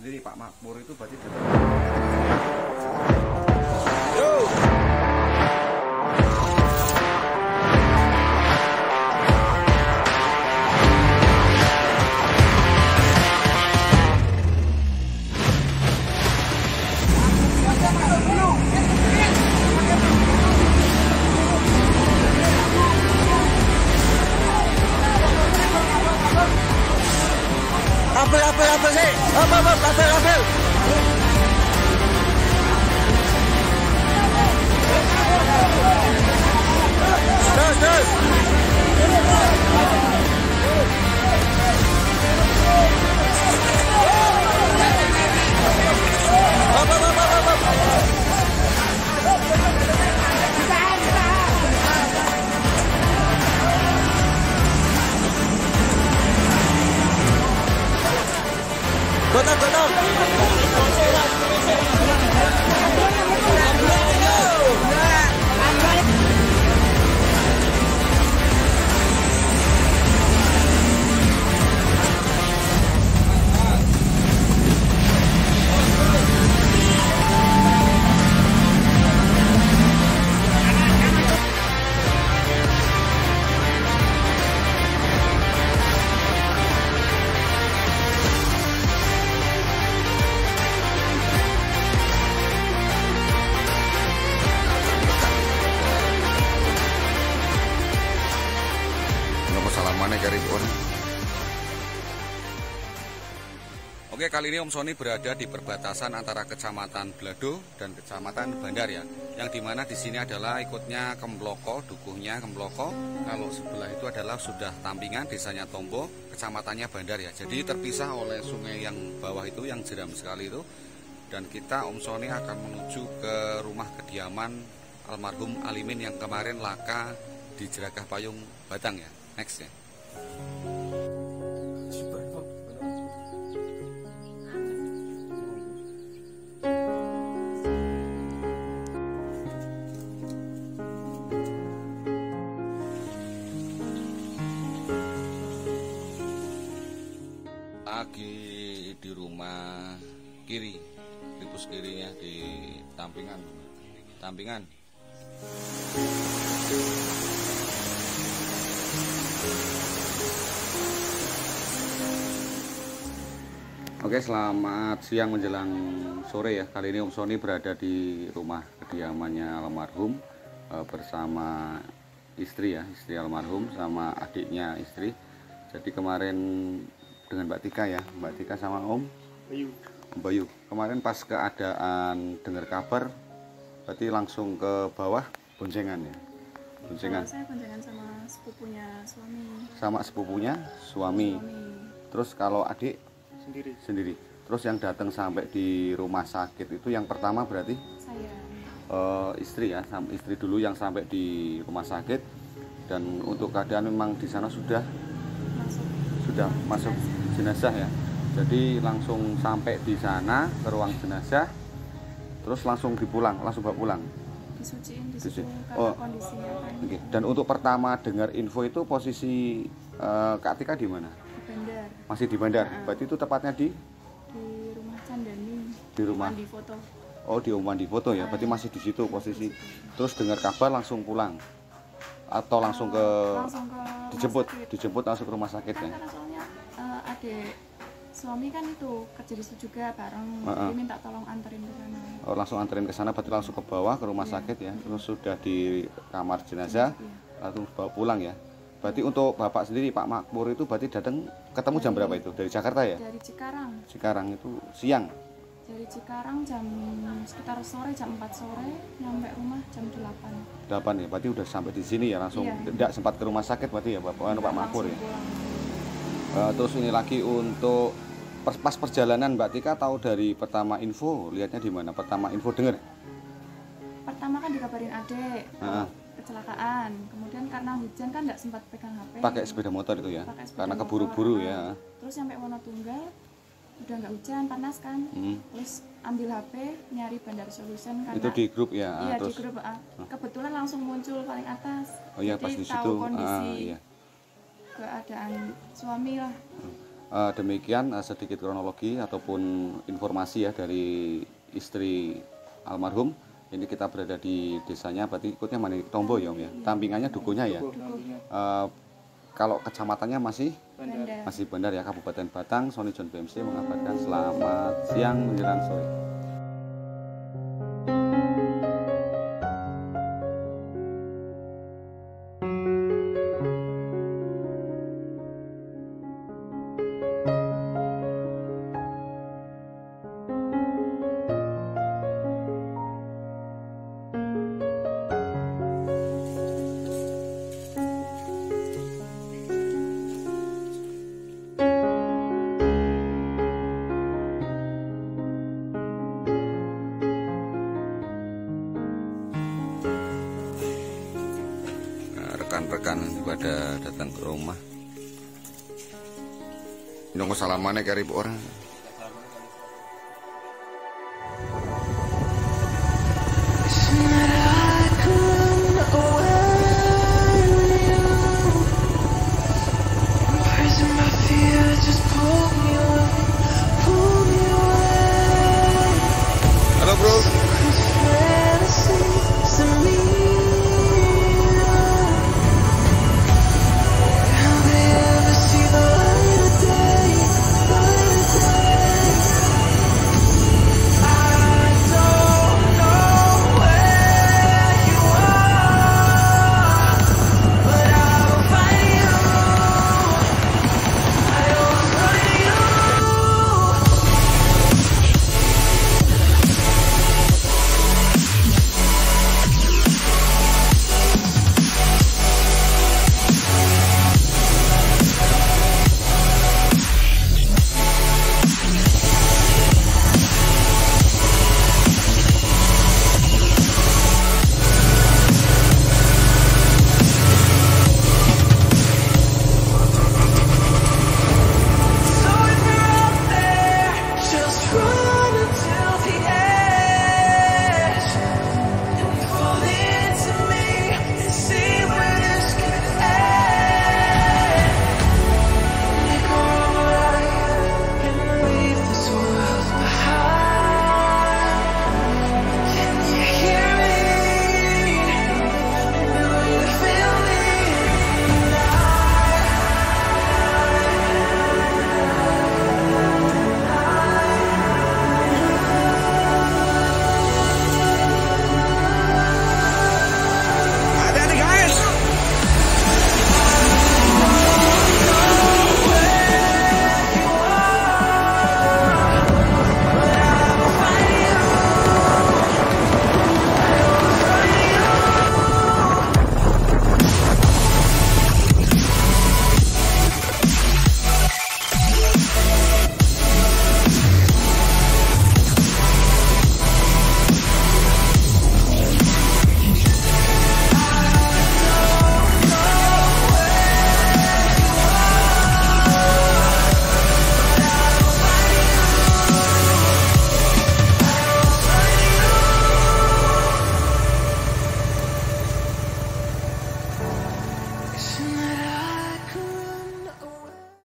sendiri Pak Makmur itu berarti Nomor salamannya karibun. Oke, kali ini Om Sony berada di perbatasan antara Kecamatan Blado dan Kecamatan Bandar ya. Yang di mana di sini adalah ikutnya Kemloko, dukuhnya Kemloko. Kalau sebelah itu adalah sudah Tampingan, desanya Tombo, kecamatannya Bandar ya. Jadi terpisah oleh sungai yang bawah itu, yang jeram sekali itu. Dan kita Om Sony akan menuju ke rumah kediaman almarhum Alimin yang kemarin laka di Jerakah Payung Batang ya. Next ya. Lagi di rumah kiri, ribus kirinya di Tampingan. Tampingan. Oke, selamat siang menjelang sore ya. Kali ini Om Sony berada di rumah kediamannya almarhum eh, bersama istri ya, istri almarhum sama adiknya istri. Jadi kemarin dengan Mbak Tika ya, Mbak Tika sama Om Bayu. Bayu. Kemarin pas keadaan dengar kabar, berarti langsung ke bawah boncengan ya, boncengan Kalau saya boncengan sama sepupunya suami. sama sepupunya suami. Suami. Terus kalau adik Sendiri. sendiri. Terus yang datang sampai di rumah sakit itu yang pertama berarti Saya. eh, istri ya, istri dulu yang sampai di rumah sakit dan untuk keadaan memang di sana sudah Masuk. sudah masuk jenazah ya. Jadi langsung sampai di sana ke ruang jenazah, terus langsung dipulang, langsung bawa pulang. Disuciin di situ Disuci. karena Oh. kondisinya kan Oke. Dan untuk pertama dengar info itu posisi eh, Kak Tika di mana? Di Masih di bandar. Berarti itu tepatnya di di rumah Candani. Di rumah. di foto. Oh di Om Wandi foto ya, berarti masih di situ posisi. Terus dengar kabar langsung pulang atau langsung ke langsung ke rumah dijemput, sakit. dijemput langsung ke rumah sakit Kan ya. karena soalnya eh, adik suami kan itu kerja di situ juga bareng. Heeh. Jadi minta tolong anterin ke sana. Oh, langsung anterin ke sana, berarti langsung ke bawah ke rumah sakit ya. Terus sudah di kamar jenazah, Iya. langsung bawa pulang ya. Berarti untuk bapak sendiri Pak Makmur itu berarti datang ketemu jam berapa itu? Dari Jakarta ya? Dari Cikarang. Sekarang itu siang. Dari Cikarang jam sekitar sore jam 4 sore nyampe rumah jam 8. 8 ya, berarti udah sampai di sini ya langsung Iya. tidak sempat ke rumah sakit berarti ya Bapak anu, Pak Makmur ya. Eh, terus ini lagi untuk pas, pas perjalanan Mbak Tika tahu dari pertama info lihatnya di mana? Pertama info dengar. Pertama kan dikabarin adek Heeh. Kecelakaan. Kemudian karena hujan kan nggak sempat pegang HP. Pakai sepeda motor itu ya. Pakai Karena keburu-buru ya. Terus sampai Wonotunggal udah nggak hujan panas kan. Hmm. Terus ambil HP nyari Bandar Solution karena Itu di grup ya. Iya terus di grup ah. Kebetulan langsung muncul paling atas. Oh iya pas di tahu situ. kondisi Ah, iya. keadaan suami lah. Eh, demikian eh, sedikit kronologi ataupun informasi ya dari istri almarhum. Ini kita berada di desanya, berarti ikutnya mana? Tombo ya om ya. Tampingannya dukunya ya. Eh, kalau kecamatannya masih Bandar. masih Bandar ya Kabupaten Batang. Sony John BMC mengabarkan selamat siang menjelang sore. rekan-rekan pada datang ke rumah. Nunggu salamannya karib orang.